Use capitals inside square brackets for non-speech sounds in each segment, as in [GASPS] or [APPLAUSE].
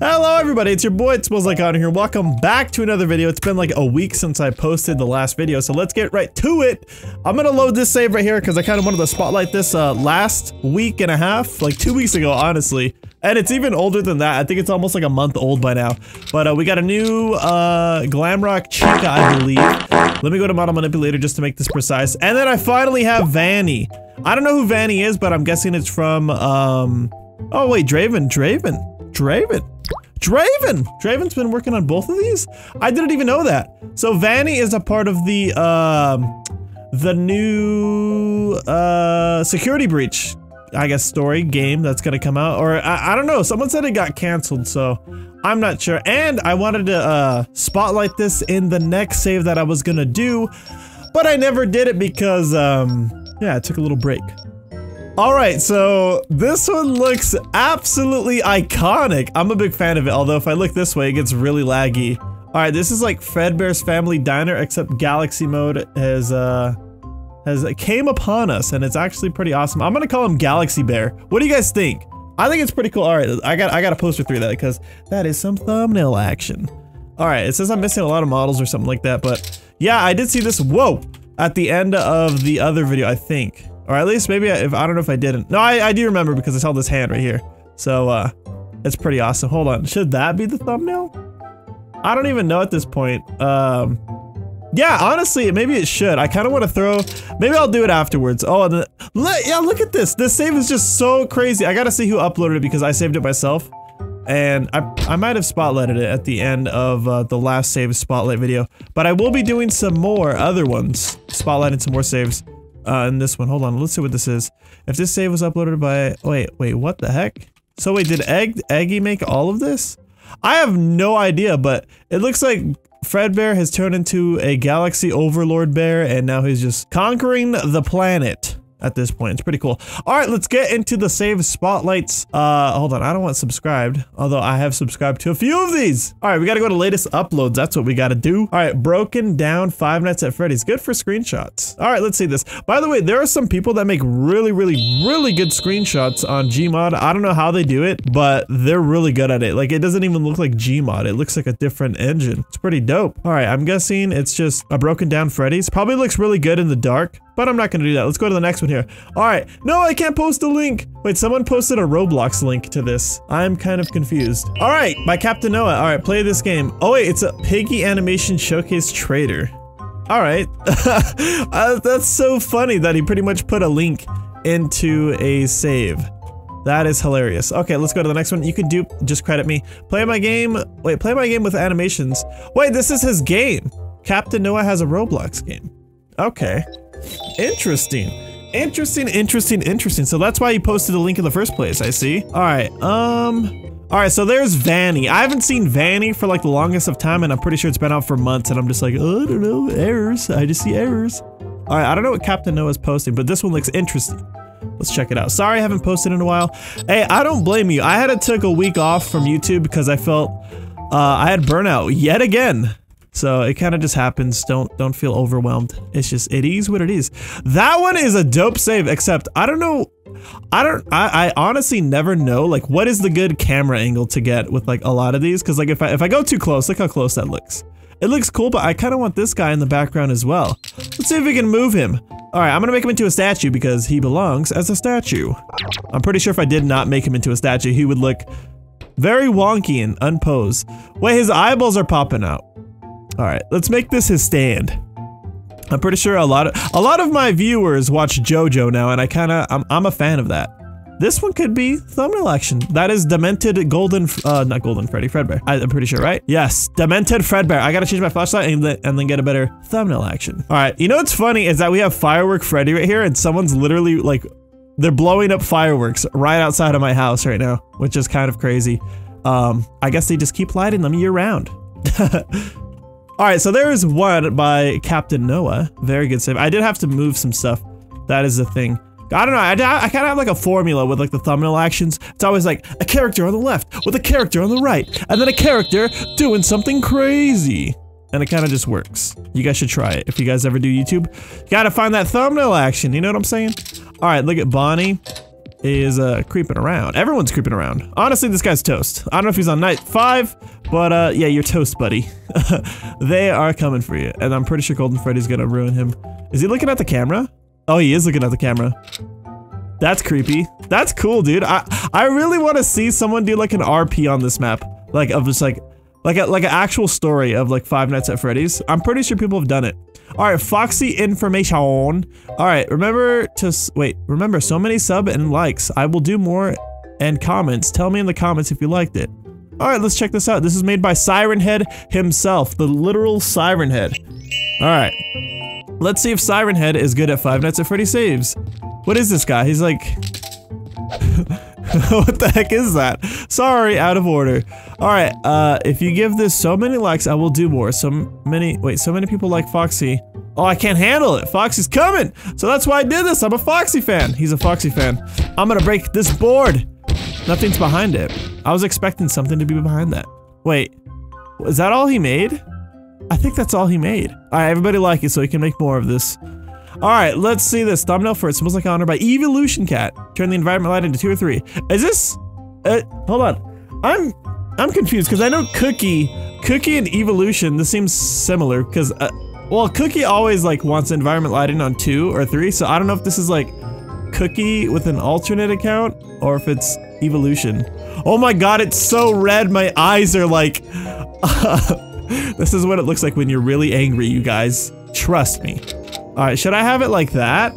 Hello everybody, it's your boy, it smells like honor here. Welcome back to another video. It's been like a week since I posted the last video, so let's get right to it. I'm gonna load this save right here because I kind of wanted to spotlight this uh, last week and a half, like two weeks ago, honestly. And it's even older than that. I think it's almost like a month old by now. But uh, we got a new uh, Glamrock Chica, I believe. Let me go to Model Manipulator just to make this precise. And then I finally have Vanny. I don't know who Vanny is, but I'm guessing it's from, um... Oh wait, Draven, Draven, Draven. Draven! Draven's been working on both of these? I didn't even know that. So Vanny is a part of the, um, the new, uh, security breach, I guess, story game that's gonna come out. Or, I, I don't know, someone said it got canceled, so I'm not sure. And I wanted to, uh, spotlight this in the next save that I was gonna do, but I never did it because, um, yeah, I took a little break. Alright, so this one looks absolutely iconic. I'm a big fan of it, although if I look this way, it gets really laggy. Alright, this is like Fredbear's Family Diner, except Galaxy Mode has, uh, has came upon us, and it's actually pretty awesome. I'm gonna call him Galaxy Bear. What do you guys think? I think it's pretty cool. Alright, I got I got a poster through that, because that is some thumbnail action. Alright, it says I'm missing a lot of models or something like that, but yeah, I did see this, whoa, at the end of the other video, I think. Or at least maybe I, if I don't know if I didn't. No, I, I do remember because I saw this hand right here. So uh, it's pretty awesome. Hold on, should that be the thumbnail? I don't even know at this point. Um, yeah, honestly, maybe it should. I kind of want to throw. Maybe I'll do it afterwards. Oh, and the, yeah, look at this. This save is just so crazy. I gotta see who uploaded it because I saved it myself. And I, I might have spotlighted it at the end of uh, the last save spotlight video. But I will be doing some more other ones. Spotlighting some more saves uh, in this one. Hold on, let's see what this is. If this save was uploaded by- wait, wait, what the heck? So wait, did Egg Eggy make all of this? I have no idea, but it looks like Fredbear has turned into a galaxy overlord bear and now he's just conquering the planet at this point. It's pretty cool. All right, let's get into the save spotlights. Uh, hold on. I don't want subscribed, although I have subscribed to a few of these. All right, we got to go to latest uploads. That's what we got to do. All right, broken down Five Nights at Freddy's. Good for screenshots. All right, let's see this. By the way, there are some people that make really, really, really good screenshots on Gmod. I don't know how they do it, but they're really good at it. Like, it doesn't even look like Gmod. It looks like a different engine. It's pretty dope. All right, I'm guessing it's just a broken down Freddy's. Probably looks really good in the dark but I'm not gonna do that. Let's go to the next one here. All right. No, I can't post a link. Wait, someone posted a Roblox link to this. I'm kind of confused. All right, by Captain Noah. All right, play this game. Oh wait, it's a Piggy Animation Showcase Trader. All right. [LAUGHS] uh, that's so funny that he pretty much put a link into a save. That is hilarious. Okay, let's go to the next one. You can do, just credit me. Play my game, wait, play my game with animations. Wait, this is his game. Captain Noah has a Roblox game. Okay. Interesting. Interesting, interesting, interesting. So that's why you posted the link in the first place, I see. All right, um... Alright, so there's Vanny. I haven't seen Vanny for like the longest of time and I'm pretty sure it's been out for months and I'm just like, oh, I don't know, errors. I just see errors. Alright, I don't know what Captain Noah's posting, but this one looks interesting. Let's check it out. Sorry I haven't posted in a while. Hey, I don't blame you. I had to take a week off from YouTube because I felt uh, I had burnout yet again. So it kind of just happens. Don't don't feel overwhelmed. It's just it is what it is. That one is a dope save, except I don't know. I don't I, I honestly never know like what is the good camera angle to get with like a lot of these because like if I if I go too close, look how close that looks. It looks cool, but I kind of want this guy in the background as well. Let's see if we can move him. All right, I'm gonna make him into a statue because he belongs as a statue. I'm pretty sure if I did not make him into a statue, he would look very wonky and unposed. Wait, his eyeballs are popping out. All right, let's make this his stand. I'm pretty sure a lot of a lot of my viewers watch JoJo now, and I kind of I'm I'm a fan of that. This one could be thumbnail action. That is Demented Golden, uh, not Golden Freddy, Fredbear. I, am pretty sure, right? Yes, Demented Fredbear. I gotta change my flashlight and, and then get a better thumbnail action. All right, you know what's funny is that we have Firework Freddy right here and someone's literally like, they're blowing up fireworks right outside of my house right now, which is kind of crazy. Um, I guess they just keep lighting them year round. [LAUGHS] Alright, so there is one by Captain Noah. Very good save. I did have to move some stuff. That is the thing. I don't know, I, I kind of have like a formula with like the thumbnail actions. It's always like a character on the left with a character on the right, and then a character doing something crazy. And it kind of just works. You guys should try it. If you guys ever do YouTube, you gotta find that thumbnail action, you know what I'm saying? Alright, look at Bonnie. Is uh, creeping around. Everyone's creeping around. Honestly, this guy's toast. I don't know if he's on night five, but uh, yeah, you're toast, buddy. [LAUGHS] they are coming for you, and I'm pretty sure Golden Freddy's gonna ruin him. Is he looking at the camera? Oh, he is looking at the camera. That's creepy. That's cool, dude. I I really want to see someone do like an RP on this map, like of just like like a like an actual story of like Five Nights at Freddy's. I'm pretty sure people have done it. All right, Foxy information. All right, remember to wait. Remember, so many sub and likes. I will do more and comments. Tell me in the comments if you liked it. All right, let's check this out. This is made by Siren Head himself, the literal Siren Head. All right, let's see if Siren Head is good at Five Nights at Freddy saves. What is this guy? He's like... [LAUGHS] what the heck is that? Sorry, out of order. Alright, uh, if you give this so many likes, I will do more. So many- wait, so many people like Foxy. Oh, I can't handle it. Foxy's coming! So that's why I did this. I'm a Foxy fan. He's a Foxy fan. I'm gonna break this board. Nothing's behind it. I was expecting something to be behind that. Wait, is that all he made? I think that's all he made. Alright, everybody like it so he can make more of this. Alright, let's see this. Thumbnail for it smells like honor by Evolution Cat. Turn the environment light into two or three. Is this... Uh, hold on. I'm... I'm confused because I know Cookie... Cookie and Evolution, this seems similar because... Uh, well, Cookie always like wants environment lighting on two or three, so I don't know if this is like Cookie with an alternate account or if it's Evolution. Oh my god, it's so red, my eyes are like... [LAUGHS] this is what it looks like when you're really angry, you guys. Trust me. Alright, should I have it like that?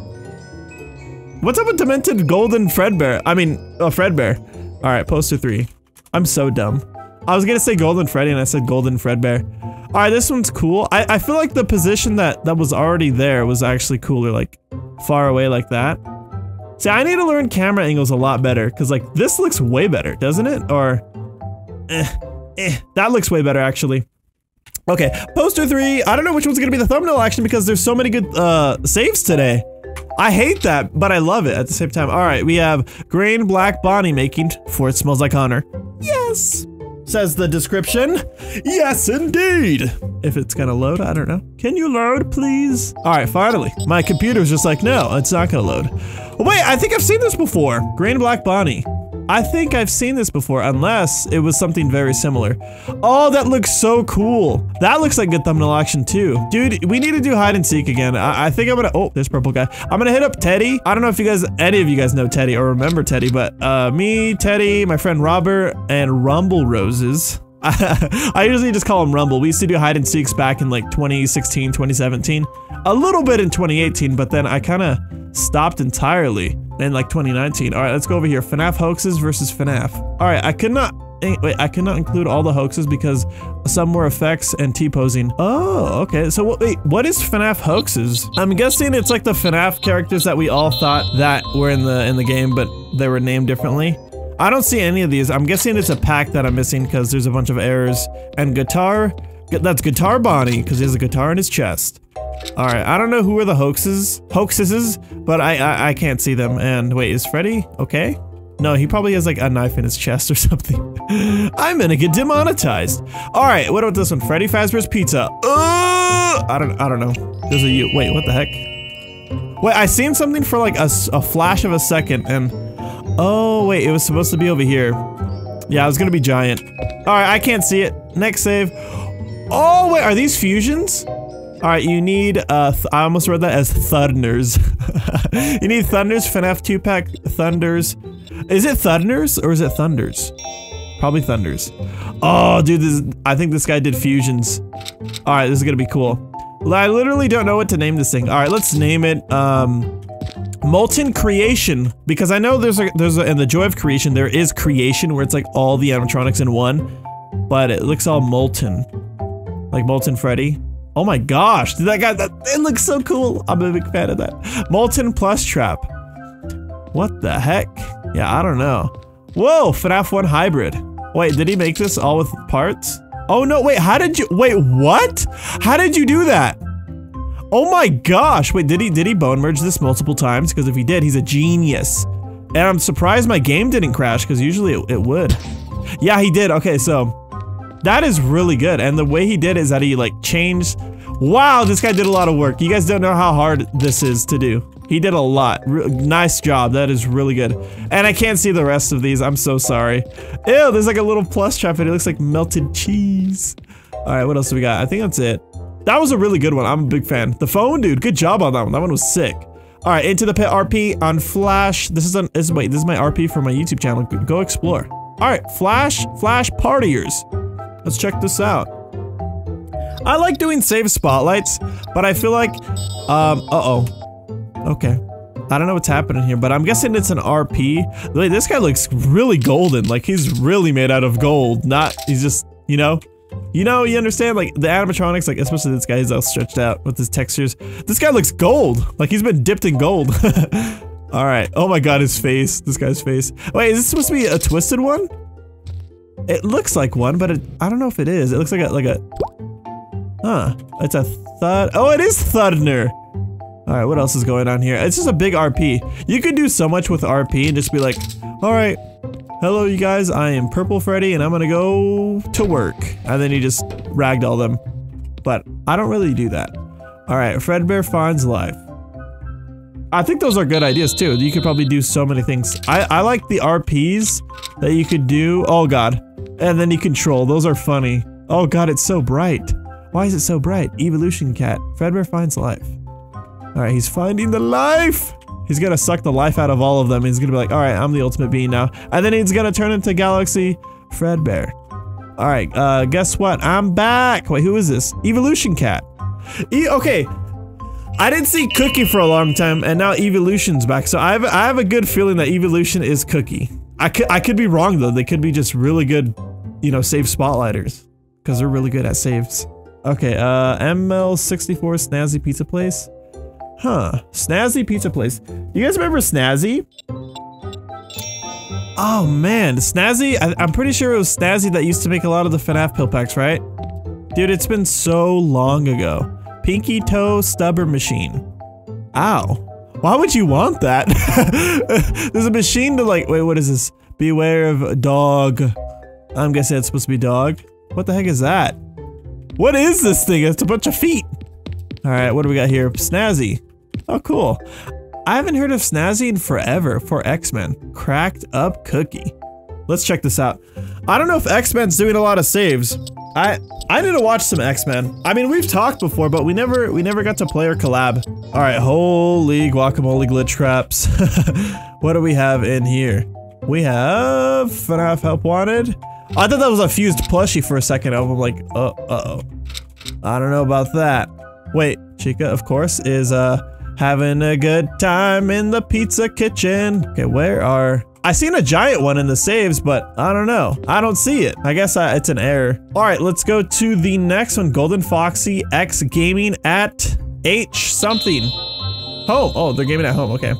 What's up with Demented Golden Fredbear? I mean, oh, Fredbear. Alright, poster three. I'm so dumb. I was gonna say Golden Freddy and I said Golden Fredbear. Alright, this one's cool. I, I feel like the position that, that was already there was actually cooler, like, far away like that. See, I need to learn camera angles a lot better, because, like, this looks way better, doesn't it? Or, eh, eh, that looks way better, actually. Okay, poster three. I don't know which one's gonna be the thumbnail action because there's so many good uh, saves today. I hate that, but I love it at the same time. All right, we have Grain Black Bonnie making for It Smells Like Honor. Yes, says the description. Yes, indeed. If it's gonna load, I don't know. Can you load, please? All right, finally. My computer's just like, no, it's not gonna load. Wait, I think I've seen this before. Green Black Bonnie. I think I've seen this before, unless it was something very similar. Oh, that looks so cool. That looks like good thumbnail action too. Dude, we need to do hide and seek again. I, I think I'm gonna- oh, there's purple guy. I'm gonna hit up Teddy. I don't know if you guys, any of you guys know Teddy or remember Teddy, but uh, me, Teddy, my friend Robert, and Rumble Roses. [LAUGHS] I usually just call him Rumble. We used to do hide and seeks back in like 2016, 2017. A little bit in 2018, but then I kind of stopped entirely in like 2019. All right, let's go over here. FNAF hoaxes versus FNAF. All right, I could not eh, wait, I could not include all the hoaxes because some were effects and T-posing. Oh, okay. So what, wait, what is FNAF hoaxes? I'm guessing it's like the FNAF characters that we all thought that were in the in the game, but they were named differently. I don't see any of these. I'm guessing it's a pack that I'm missing because there's a bunch of errors. And guitar, that's Guitar Bonnie because he has a guitar in his chest. All right, I don't know who are the hoaxes, hoaxes, but I, I, I can't see them. And wait, is Freddy okay? No, he probably has like a knife in his chest or [LAUGHS] something. I'm gonna get demonetized. All right, what about this one? Freddy Fazbear's Pizza. Uh, I don't, I don't know. There's a you. Wait, what the heck? Wait, I seen something for like a, a flash of a second, and oh wait, it was supposed to be over here. Yeah, it was gonna be giant. All right, I can't see it. Next save. Oh wait, are these fusions? All right, you need, uh, I almost read that as thunders. [LAUGHS] you need thunders, FNAF 2-pack thunders. Is it thunders or is it thunders? Probably thunders. Oh, dude, this, I think this guy did fusions. All right, this is gonna be cool. I literally don't know what to name this thing. All right, let's name it, um, Molten Creation, because I know there's a, there's a, in the Joy of Creation, there is creation where it's like all the animatronics in one, but it looks all molten. Like Molten Freddy. Oh my gosh, did that guy, that, it looks so cool. I'm a big fan of that. Molten Plus Trap. What the heck? Yeah, I don't know. Whoa, FNAF 1 Hybrid. Wait, did he make this all with parts? Oh no, wait, how did you- wait, what? How did you do that? Oh my gosh, wait, did he- did he bone merge this multiple times? Because if he did, he's a genius. And I'm surprised my game didn't crash, because usually it, it would. Yeah, he did, okay, so... That is really good, and the way he did is that he, like, changed... Wow, this guy did a lot of work. You guys don't know how hard this is to do. He did a lot. Re nice job. That is really good. And I can't see the rest of these. I'm so sorry. Ew, there's like a little plus trap and it looks like melted cheese. All right, what else do we got? I think that's it. That was a really good one. I'm a big fan. The phone, dude. Good job on that one. That one was sick. All right, into the pit RP on Flash. This is on. This, wait, this is my RP for my YouTube channel. Go explore. All right, Flash, Flash partiers. Let's check this out. I like doing save spotlights, but I feel like, um, uh-oh. Okay. I don't know what's happening here, but I'm guessing it's an RP. Wait, this guy looks really golden. Like, he's really made out of gold. Not, he's just, you know? You know, you understand? Like, the animatronics, like, especially this guy, he's all stretched out with his textures. This guy looks gold. Like, he's been dipped in gold. [LAUGHS] Alright. Oh my god, his face. This guy's face. Wait, is this supposed to be a twisted one? It looks like one, but it, I don't know if it is. It looks like a, like a, Huh. It's a thud. Oh, it is Thudner. All right, what else is going on here? It's just a big RP. You could do so much with RP and just be like, all right, hello, you guys. I am Purple Freddy and I'm gonna go to work. And then you just ragdoll them. But I don't really do that. All right, Fredbear finds life. I think those are good ideas too. You could probably do so many things. I, I like the RPs that you could do. Oh god. And then you control. Those are funny. Oh god, it's so bright. Why is it so bright? Evolution cat. Fredbear finds life. Alright, he's finding the life! He's gonna suck the life out of all of them. He's gonna be like, alright, I'm the ultimate being now. And then he's gonna turn into Galaxy Fredbear. Alright, uh, guess what? I'm back! Wait, who is this? Evolution cat. E okay. I didn't see Cookie for a long time, and now Evolution's back. So I have, I have a good feeling that Evolution is Cookie. I could, I could be wrong though. They could be just really good, you know, save spotlighters. Because they're really good at saves. Okay, uh, ML64 Snazzy Pizza Place. Huh, Snazzy Pizza Place. You guys remember Snazzy? Oh man, Snazzy, I am pretty sure it was Snazzy that used to make a lot of the FNAF pill packs, right? Dude, it's been so long ago. Pinky Toe Stubber Machine. Ow. Why would you want that? [LAUGHS] There's a machine to like, wait, what is this? Beware of dog. I'm guessing it's supposed to be dog. What the heck is that? What is this thing? It's a bunch of feet. All right, what do we got here? Snazzy. Oh, cool. I haven't heard of Snazzy in forever for X-Men. Cracked up cookie. Let's check this out. I don't know if X-Men's doing a lot of saves. I I need to watch some X-Men. I mean, we've talked before, but we never we never got to play or collab. All right, holy guacamole glitch traps. [LAUGHS] what do we have in here? We have FNAF Help Wanted. I thought that was a fused plushie for a second. I'm like, uh, uh-oh. I don't know about that. Wait, Chica, of course, is, uh, having a good time in the pizza kitchen. Okay, where are... I seen a giant one in the saves, but I don't know. I don't see it. I guess I, it's an error. All right, let's go to the next one. Golden Foxy X Gaming at H something. Home. Oh, they're gaming at home. Okay.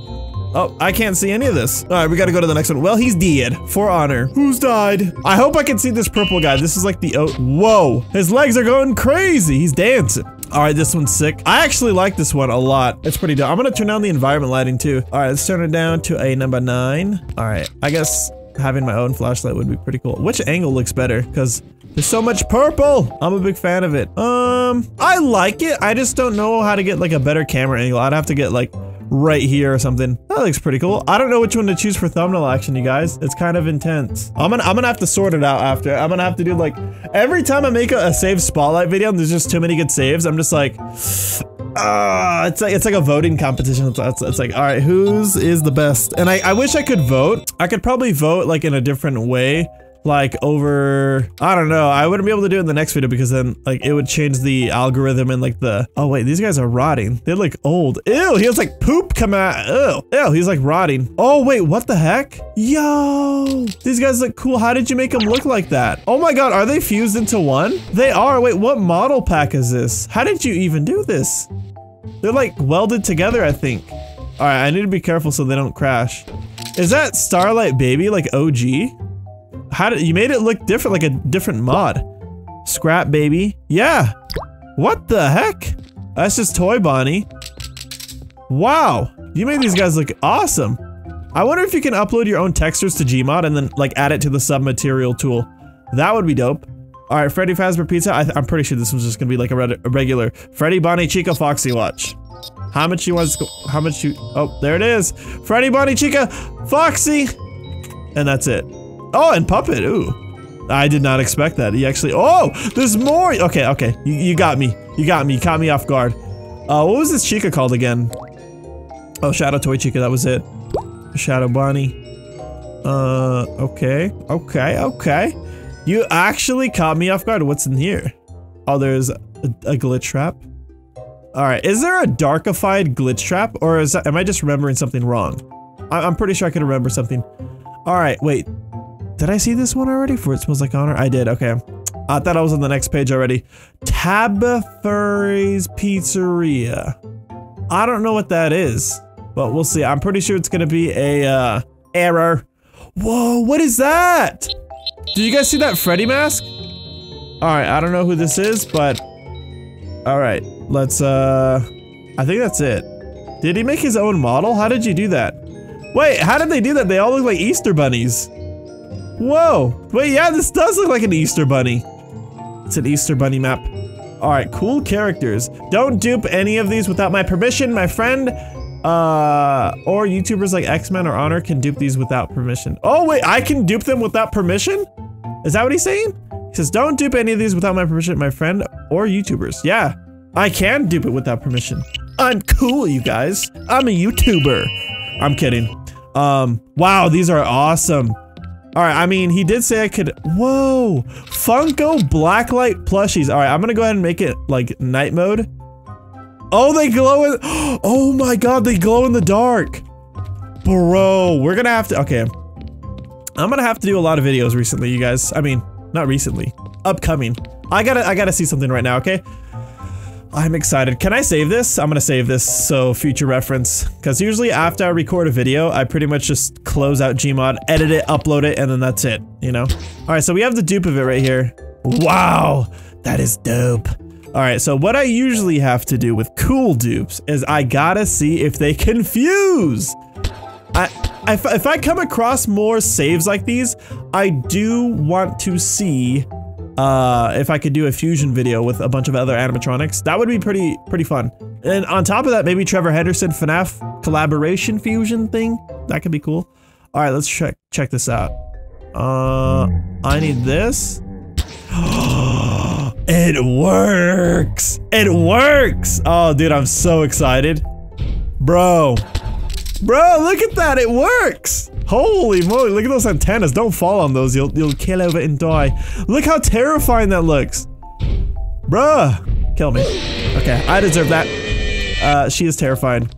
Oh, I can't see any of this. All right, we gotta go to the next one. Well, he's dead. For honor. Who's died? I hope I can see this purple guy. This is like the- oh, whoa. His legs are going crazy. He's dancing. All right, this one's sick. I actually like this one a lot. It's pretty dope. I'm gonna turn down the environment lighting too. All right, let's turn it down to a number nine. All right, I guess having my own flashlight would be pretty cool. Which angle looks better? Because there's so much purple. I'm a big fan of it. Um, I like it. I just don't know how to get like a better camera angle. I'd have to get like right here or something. That looks pretty cool. I don't know which one to choose for thumbnail action, you guys. It's kind of intense. I'm gonna I'm gonna have to sort it out after. I'm gonna have to do like every time I make a, a save spotlight video and there's just too many good saves, I'm just like uh, [SIGHS] it's like it's like a voting competition. It's, it's, it's, like, all right, whose is the best? And I, I wish I could vote. I could probably vote like in a different way like over I don't know. I wouldn't be able to do it in the next video because then like it would change the algorithm and like the oh wait these guys are rotting. They look old. Ew he has like poop come out. Ew ew he's like rotting. Oh wait what the heck? Yo these guys look cool. How did you make them look like that? Oh my god are they fused into one? They are. Wait what model pack is this? How did you even do this? They're like welded together I think. All right I need to be careful so they don't crash. Is that Starlight Baby like OG? How did you made it look different, like a different mod? Scrap baby. Yeah. What the heck? That's just Toy Bonnie. Wow. You made these guys look awesome. I wonder if you can upload your own textures to Gmod and then like add it to the submaterial tool. That would be dope. All right, Freddy Fazbear Pizza. I am pretty sure this was just gonna be like a, a regular Freddy, Bonnie, Chica, Foxy watch. How much you want to how much you oh there it is. Freddy Bonnie Chica Foxy and that's it. Oh and Puppet ooh. I did not expect that. He actually oh there's more okay okay you, you got me you got me you caught me off guard. Uh what was this Chica called again? Oh Shadow Toy Chica that was it. Shadow Bonnie. Uh okay okay okay. You actually caught me off guard. What's in here? Oh, there's a, a glitch trap. All right, is there a darkified glitch trap or is that, am I just remembering something wrong? I, am pretty sure I can remember something. All right, wait. Did I see this one already? For it smells like honor. I did. Okay. I thought I was on the next page already. Tabitha's Pizzeria. I don't know what that is, but we'll see. I'm pretty sure it's gonna be a uh, error. Whoa, what is that? Did you guys see that Freddy mask? Alright, I don't know who this is, but... Alright, let's, uh... I think that's it. Did he make his own model? How did you do that? Wait, how did they do that? They all look like Easter bunnies. Whoa. Wait, yeah, this does look like an Easter bunny. It's an Easter bunny map. Alright, cool characters. Don't dupe any of these without my permission. My friend uh, or YouTubers like X-Men or Honor can dupe these without permission. Oh wait, I can dupe them without permission? Is that what he's saying? He says, don't dupe any of these without my permission, my friend or YouTubers. Yeah, I can dupe it without permission. I'm cool, you guys. I'm a YouTuber. I'm kidding. Um, wow, these are awesome. All right, I mean, he did say I could, whoa, Funko Blacklight plushies. All right, I'm gonna go ahead and make it like night mode. Oh, they glow in- [GASPS] Oh my god, they glow in the dark! Bro, we're gonna have to- okay. I'm gonna have to do a lot of videos recently, you guys. I mean, not recently. Upcoming. I gotta- I gotta see something right now, okay? I'm excited. Can I save this? I'm gonna save this so future reference. Because usually after I record a video, I pretty much just close out Gmod, edit it, upload it, and then that's it, you know? Alright, so we have the dupe of it right here. Wow! That is dope. Alright, so what I usually have to do with cool dupes is I gotta see if they [LAUGHS] confuse! I, if, if I come across more saves like these, I do want to see uh, if I could do a fusion video with a bunch of other animatronics. That would be pretty pretty fun. And on top of that, maybe Trevor Henderson FNAF collaboration fusion thing. That could be cool. All right, let's check check this out. Uh, I need this. [GASPS] It works! It works! Oh, dude, I'm so excited. Bro. Bro, look at that, it works! Holy moly, look at those antennas. Don't fall on those, you'll, you'll kill over and die. Look how terrifying that looks. Bruh. Kill me. Okay, I deserve that. Uh, she is terrifying.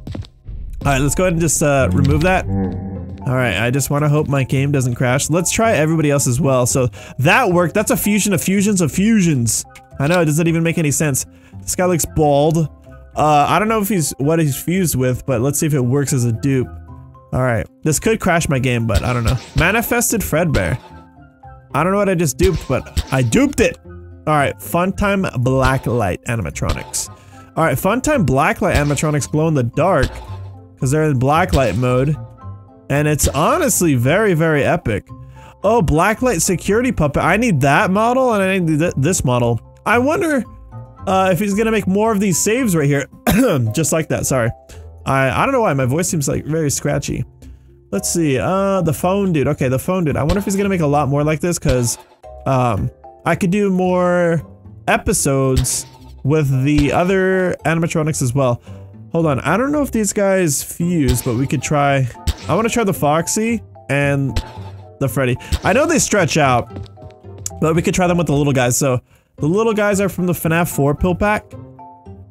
Alright, let's go ahead and just, uh, remove that. Alright, I just want to hope my game doesn't crash. Let's try everybody else as well. So, that worked. That's a fusion of fusions of fusions. I know, it doesn't even make any sense. This guy looks bald. Uh, I don't know if he's what he's fused with, but let's see if it works as a dupe. Alright, this could crash my game, but I don't know. Manifested Fredbear. I don't know what I just duped, but I duped it! Alright, Funtime Blacklight animatronics. Alright, Funtime Blacklight animatronics glow in the dark, because they're in blacklight mode. And it's honestly very, very epic. Oh, Blacklight Security Puppet. I need that model and I need th this model. I wonder uh, if he's gonna make more of these saves right here. [COUGHS] Just like that, sorry. I, I don't know why, my voice seems like very scratchy. Let's see, uh, the phone dude. Okay, the phone dude. I wonder if he's gonna make a lot more like this because um, I could do more episodes with the other animatronics as well. Hold on, I don't know if these guys fuse, but we could try I want to try the Foxy and the Freddy. I know they stretch out, but we could try them with the little guys. So the little guys are from the FNAF 4 pill pack.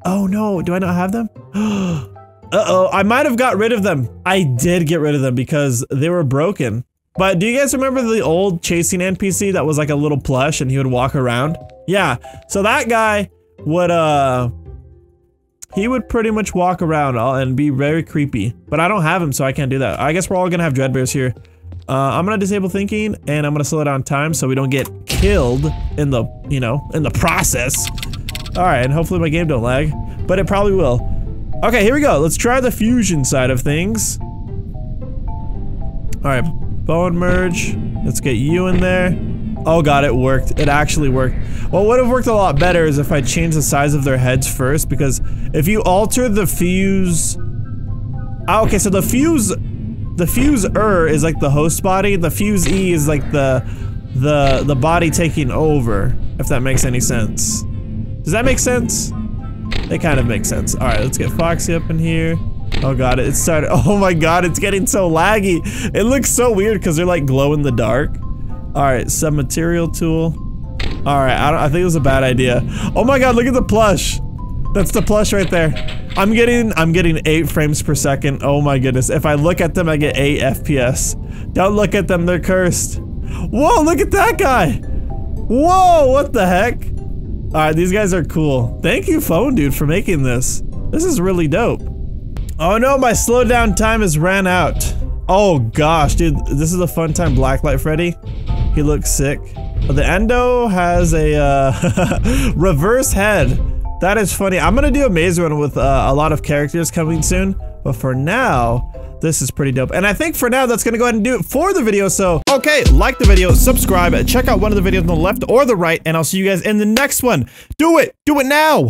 Oh no, do I not have them? [GASPS] Uh-oh, I might have got rid of them. I did get rid of them because they were broken. But do you guys remember the old chasing NPC that was like a little plush and he would walk around? Yeah, so that guy would, uh, he would pretty much walk around and be very creepy. But I don't have him, so I can't do that. I guess we're all gonna have Dreadbears here. Uh, I'm gonna disable thinking, and I'm gonna slow it down time so we don't get killed in the, you know, in the process. Alright, and hopefully my game don't lag. But it probably will. Okay, here we go. Let's try the fusion side of things. Alright, bone merge. Let's get you in there. Oh god, it worked. It actually worked. What would have worked a lot better is if I changed the size of their heads first, because if you alter the fuse... Ah, okay, so the fuse... The fuse-er is like the host body, the fuse-e is like the... The, the body taking over, if that makes any sense. Does that make sense? It kind of makes sense. Alright, let's get Foxy up in here. Oh god, it started- [LAUGHS] oh my god, it's getting so laggy! It looks so weird because they're like glow in the dark. Alright, submaterial tool. Alright, I, I think it was a bad idea. Oh my god, look at the plush! That's the plush right there. I'm getting- I'm getting 8 frames per second. Oh my goodness. If I look at them, I get 8 FPS. Don't look at them, they're cursed. Whoa, look at that guy! Whoa, what the heck? Alright, these guys are cool. Thank you, Phone Dude, for making this. This is really dope. Oh no, my slowdown time has ran out. Oh gosh, dude, this is a Funtime Blacklight Freddy. He looks sick. But the Endo has a uh, [LAUGHS] reverse head. That is funny. I'm gonna do a maze run with uh, a lot of characters coming soon. But for now, this is pretty dope. And I think for now, that's gonna go ahead and do it for the video. So, okay, like the video, subscribe, check out one of the videos on the left or the right, and I'll see you guys in the next one. Do it! Do it now!